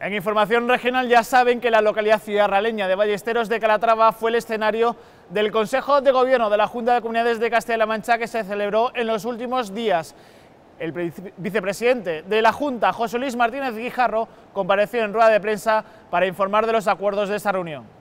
En información regional ya saben que la localidad ciudadraleña de Ballesteros de Calatrava fue el escenario del Consejo de Gobierno de la Junta de Comunidades de Castilla-La Mancha que se celebró en los últimos días. El vicepresidente de la Junta, José Luis Martínez Guijarro, compareció en rueda de prensa para informar de los acuerdos de esta reunión.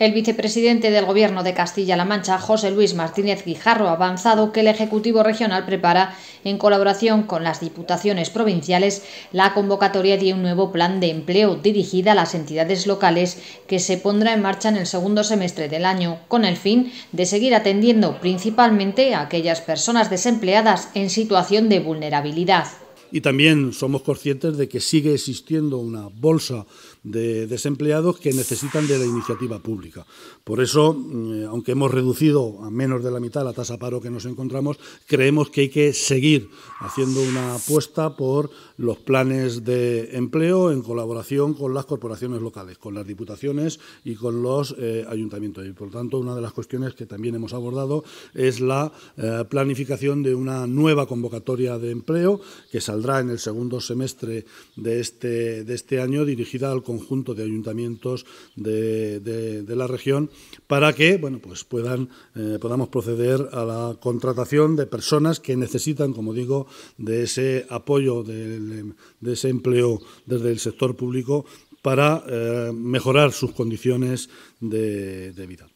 El vicepresidente del Gobierno de Castilla-La Mancha, José Luis Martínez Guijarro, ha avanzado que el Ejecutivo Regional prepara, en colaboración con las diputaciones provinciales, la convocatoria de un nuevo plan de empleo dirigida a las entidades locales que se pondrá en marcha en el segundo semestre del año, con el fin de seguir atendiendo principalmente a aquellas personas desempleadas en situación de vulnerabilidad y también somos conscientes de que sigue existiendo una bolsa de desempleados que necesitan de la iniciativa pública. Por eso, mm, aunque hemos reducido a menos de la mitad la tasa paro que nos encontramos, creemos que hay que seguir haciendo una apuesta por los planes de empleo en colaboración con las corporaciones locales, con las diputaciones y con los eh, ayuntamientos. Y, por tanto, una de las cuestiones que también hemos abordado es la eh, planificación de una nueva convocatoria de empleo que saldrá en el segundo semestre de este, de este año, dirigida al conjunto de ayuntamientos de, la región, para que bueno, pues puedan, eh, podamos proceder a la contratación de personas que necesitan, como digo, de ese apoyo, de, ese empleo desde el sector público para eh, mejorar sus condiciones de vida.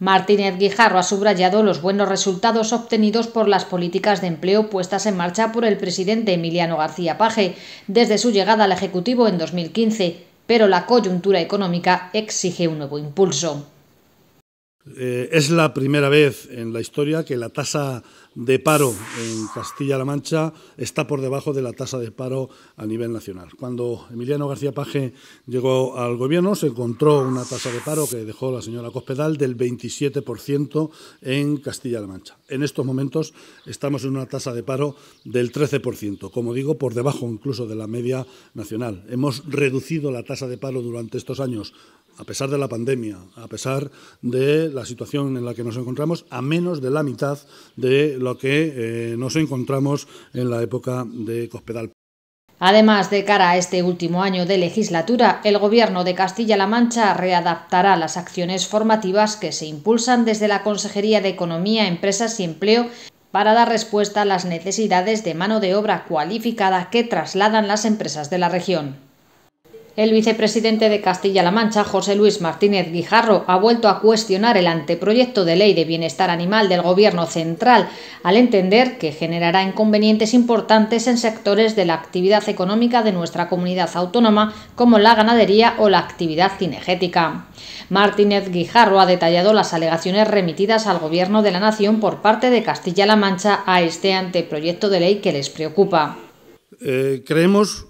Martínez Guijarro ha subrayado los buenos resultados obtenidos por las políticas de empleo puestas en marcha por el presidente Emiliano García Paje desde su llegada al Ejecutivo en 2015, pero la coyuntura económica exige un nuevo impulso. Eh, es la primera vez en la historia que la tasa de paro en Castilla-La Mancha está por debajo de la tasa de paro a nivel nacional. Cuando Emiliano García Paje llegó al gobierno se encontró una tasa de paro que dejó la señora Cospedal del 27% en Castilla-La Mancha. En estos momentos estamos en una tasa de paro del 13%, como digo, por debajo incluso de la media nacional. Hemos reducido la tasa de paro durante estos años a pesar de la pandemia, a pesar de la situación en la que nos encontramos, a menos de la mitad de lo que eh, nos encontramos en la época de Cospedal. Además, de cara a este último año de legislatura, el Gobierno de Castilla-La Mancha readaptará las acciones formativas que se impulsan desde la Consejería de Economía, Empresas y Empleo para dar respuesta a las necesidades de mano de obra cualificada que trasladan las empresas de la región. El vicepresidente de Castilla-La Mancha, José Luis Martínez Guijarro, ha vuelto a cuestionar el anteproyecto de ley de bienestar animal del Gobierno central, al entender que generará inconvenientes importantes en sectores de la actividad económica de nuestra comunidad autónoma, como la ganadería o la actividad cinegética. Martínez Guijarro ha detallado las alegaciones remitidas al Gobierno de la Nación por parte de Castilla-La Mancha a este anteproyecto de ley que les preocupa. Eh, creemos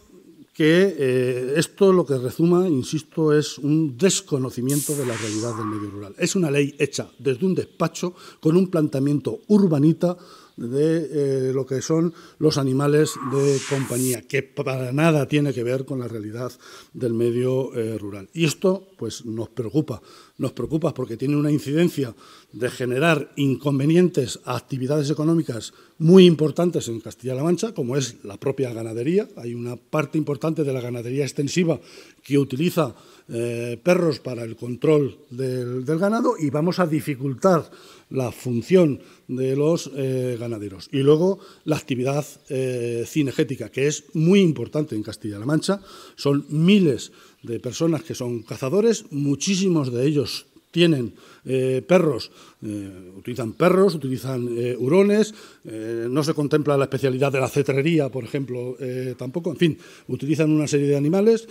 que eh, esto lo que rezuma, insisto, es un desconocimiento de la realidad del medio rural. Es una ley hecha desde un despacho con un planteamiento urbanita de eh, lo que son los animales de compañía, que para nada tiene que ver con la realidad del medio eh, rural. Y esto pues, nos preocupa, nos preocupa porque tiene una incidencia de generar inconvenientes a actividades económicas muy importantes en Castilla-La Mancha, como es la propia ganadería. Hay una parte importante de la ganadería extensiva que utiliza eh, perros para el control del, ganado y vamos a dificultar la función de los eh, ganaderos. Y luego la actividad eh, cinegética, que es muy importante en Castilla-La Mancha. Son miles de personas que son cazadores, muchísimos de ellos tienen eh, perros, eh, utilizan perros, utilizan eh, hurones, no se contempla la especialidad de la cetrería, por ejemplo, tampoco, en fin, utilizan una serie de animales.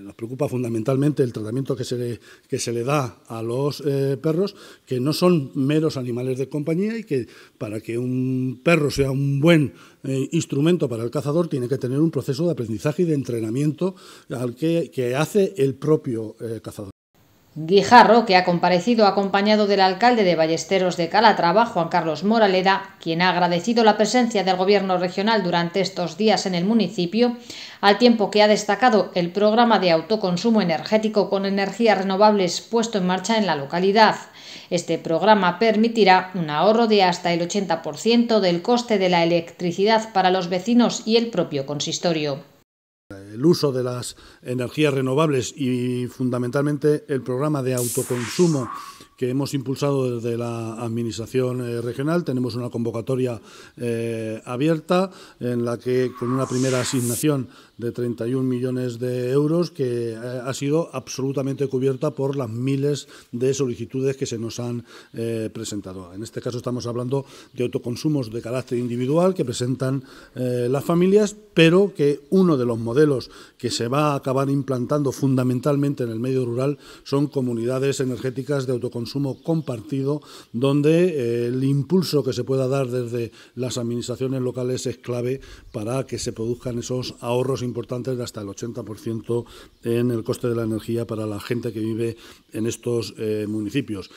nos preocupa fundamentalmente el tratamiento que se le, que se le da a los perros, que no son meros animales de compañía y que para que un perro sea un buen instrumento para el cazador tiene que tener un proceso de aprendizaje y de entrenamiento al que, que hace el propio cazador. Guijarro, que ha comparecido acompañado del alcalde de Ballesteros de Calatrava, Juan Carlos Moraleda, quien ha agradecido la presencia del gobierno regional durante estos días en el municipio, al tiempo que ha destacado el programa de autoconsumo energético con energías renovables puesto en marcha en la localidad. Este programa permitirá un ahorro de hasta el 80% del coste de la electricidad para los vecinos y el propio consistorio. El uso de las energías renovables y fundamentalmente el programa de autoconsumo que hemos impulsado desde la Administración eh, regional. Tenemos una convocatoria eh, abierta en la que, con una primera asignación de 31 millones de euros, que eh, ha sido absolutamente cubierta por las miles de solicitudes que se nos han presentado. En este caso estamos hablando de autoconsumos de carácter individual que presentan las familias, pero que uno de los modelos que se va a acabar implantando fundamentalmente en el medio rural son comunidades energéticas de autoconsumo consumo compartido, donde eh, el impulso que se pueda dar desde las administraciones locales es clave para que se produzcan esos ahorros importantes de hasta el 80% en el coste de la energía para la gente que vive en estos eh, municipios.